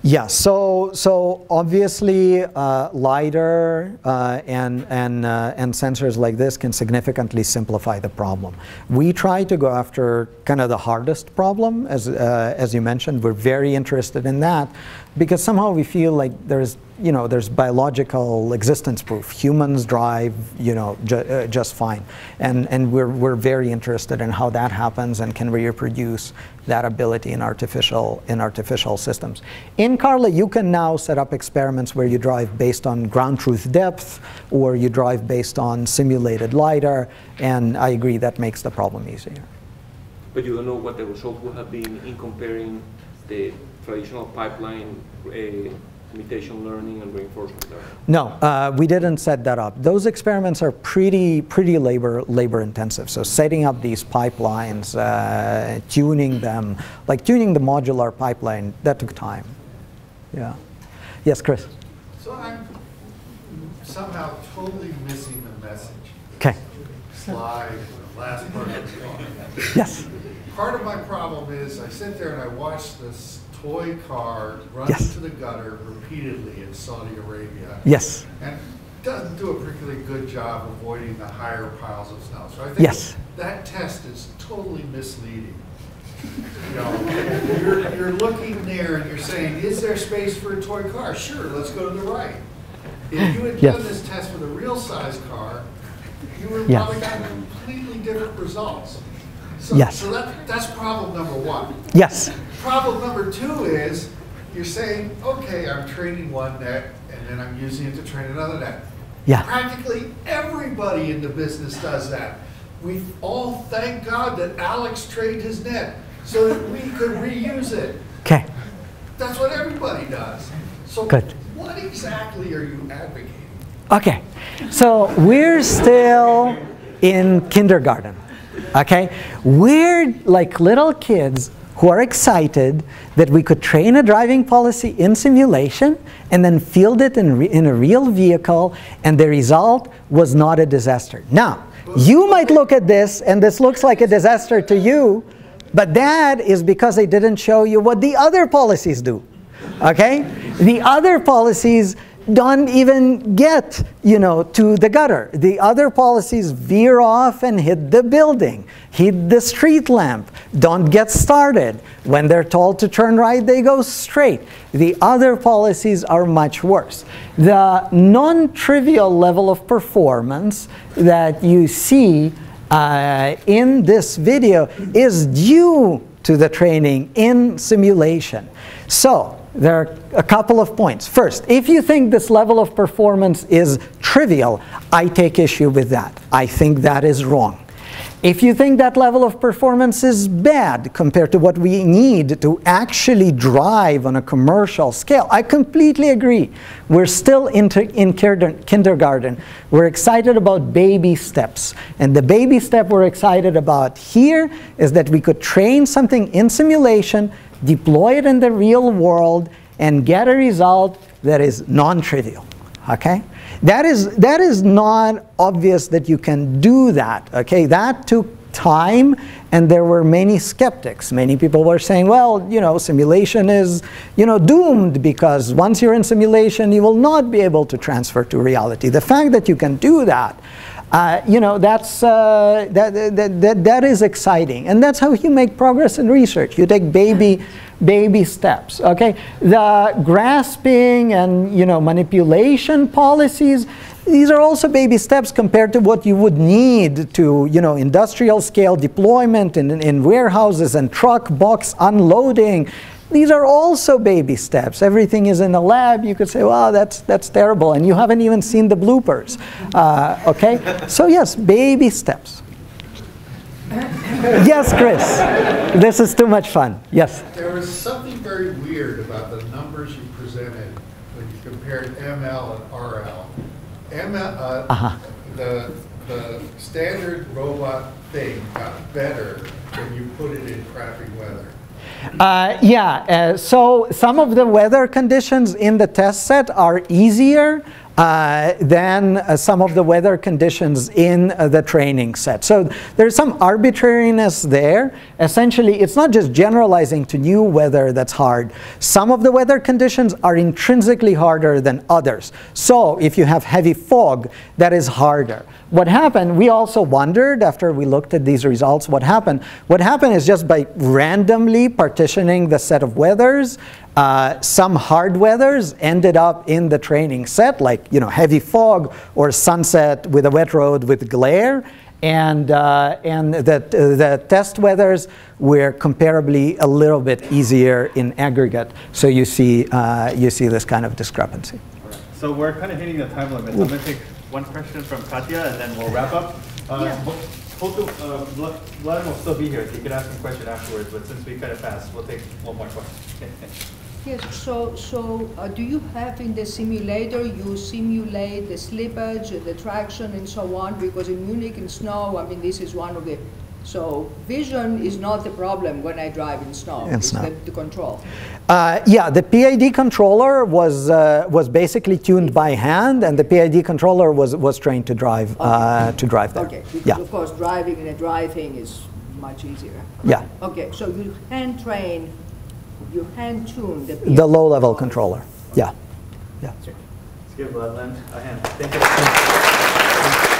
Yeah, so so obviously uh, lidar uh, and and uh, and sensors like this can significantly simplify the problem. We try to go after kind of the hardest problem, as uh, as you mentioned. We're very interested in that because somehow we feel like there's you know there's biological existence proof. Humans drive you know ju- uh, just fine, and and we're we're very interested in how that happens and can reproduce that ability in artificial in artificial systems. In Carla, you can now set up experiments where you drive based on ground truth depth, or you drive based on simulated lidar, and I agree that makes the problem easier. But you don't know what the result would have been in comparing the traditional pipeline, uh, imitation learning and reinforcement learning. No, uh, we didn't set that up. Those experiments are pretty, pretty labor, labor intensive. So setting up these pipelines, uh, tuning them, like tuning the modular pipeline, that took time. Yeah. Yes, Chris. So I'm somehow totally missing the message. Okay. Slide, last part of the talk. Yes. Part of my problem is I sit there and I watch this toy car runs Yes. into the gutter repeatedly in Saudi Arabia. Yes. And doesn't do a particularly good job avoiding the higher piles of snow. So I think Yes. that test is totally misleading. You know, you're, you're looking there and you're saying, is there space for a toy car? Sure, let's go to the right. If you had Yes. done this test with a real size car, you would have Yes. probably gotten completely different results. So, Yes. So that, that's problem number one. Yes. Problem number two is, you're saying, okay, I'm training one net, and then I'm using it to train another net. Yeah. Practically everybody in the business does that. We all thank God that Alex trained his net, so that we could reuse it. Okay. That's what everybody does. So Good. what exactly are you advocating? Okay, so we're still in kindergarten, okay? We're like little kids who are excited that we could train a driving policy in simulation and then field it in, in a real vehicle, and the result was not a disaster. Now, you might look at this, and this looks like a disaster to you, but that is because they didn't show you what the other policies do. Okay? The other policies don't even get, you know, to the gutter. The other policies veer off and hit the building, hit the street lamp, don't get started. When they're told to turn right, they go straight. The other policies are much worse. The non-trivial level of performance that you see uh, in this video is due to the training in simulation. So, there are a couple of points. First, if you think this level of performance is trivial, I take issue with that. I think that is wrong. If you think that level of performance is bad compared to what we need to actually drive on a commercial scale, I completely agree. We're still inter- in kindergarten. We're excited about baby steps. And the baby step we're excited about here is that we could train something in simulation, deploy it in the real world, and get a result that is non trivial. Okay? That is, that is not obvious that you can do that. Okay? That took time, and there were many skeptics. Many people were saying, well, you know, simulation is, you know, doomed because once you're in simulation, you will not be able to transfer to reality. The fact that you can do that uh, you know, that's, uh, that, that, that, that is exciting. And that's how you make progress in research. You take baby, baby steps, okay? The grasping and, you know, manipulation policies, these are also baby steps compared to what you would need to, you know, industrial scale deployment in, in warehouses and truck box unloading. These are also baby steps. Everything is in a lab. You could say, "Wow, that's that's terrible," and you haven't even seen the bloopers. Uh, okay, so yes, baby steps. yes, Chris. This is too much fun. Yes. There was something very weird about the numbers you presented when you compared ML and RL. ML, uh, Uh-huh. the, the standard robot thing got better when you put it in crappy weather. Uh, yeah, uh, so some of the weather conditions in the test set are easier uh, than uh, some of the weather conditions in uh, the training set. So there's some arbitrariness there. Essentially, it's not just generalizing to new weather that's hard. Some of the weather conditions are intrinsically harder than others. So if you have heavy fog, that is harder. What happened, we also wondered after we looked at these results, what happened. What happened is just by randomly partitioning the set of weathers, uh, some hard weathers ended up in the training set, like you know heavy fog or sunset with a wet road with glare, and uh, and the the test weathers were comparably a little bit easier in aggregate. So you see uh, you see this kind of discrepancy. So we're kind of hitting the time limit. So I'm gonna take one question from Katya and then we'll wrap up. Uh, Yeah. Ho- Hotu, uh, Vlad will still be here, so you can ask him a question afterwards, but since we kind of passed, we'll take one more question. Yes, so, so uh, do you have in the simulator, you simulate the slippage, the traction and so on? Because in Munich in snow, I mean, this is one of the, so vision is not the problem when I drive in snow. In It's snow. the, the control. Uh, yeah, the PID controller was uh, was basically tuned by hand, and the PID controller was was trained to drive uh, to drive there. Okay, because Yeah, of course, driving in a dry thing is much easier. yeah. Okay, so you hand train, you hand tune the. The low level controller. Yeah, yeah. Let's give Vladlen a hand. Thank you.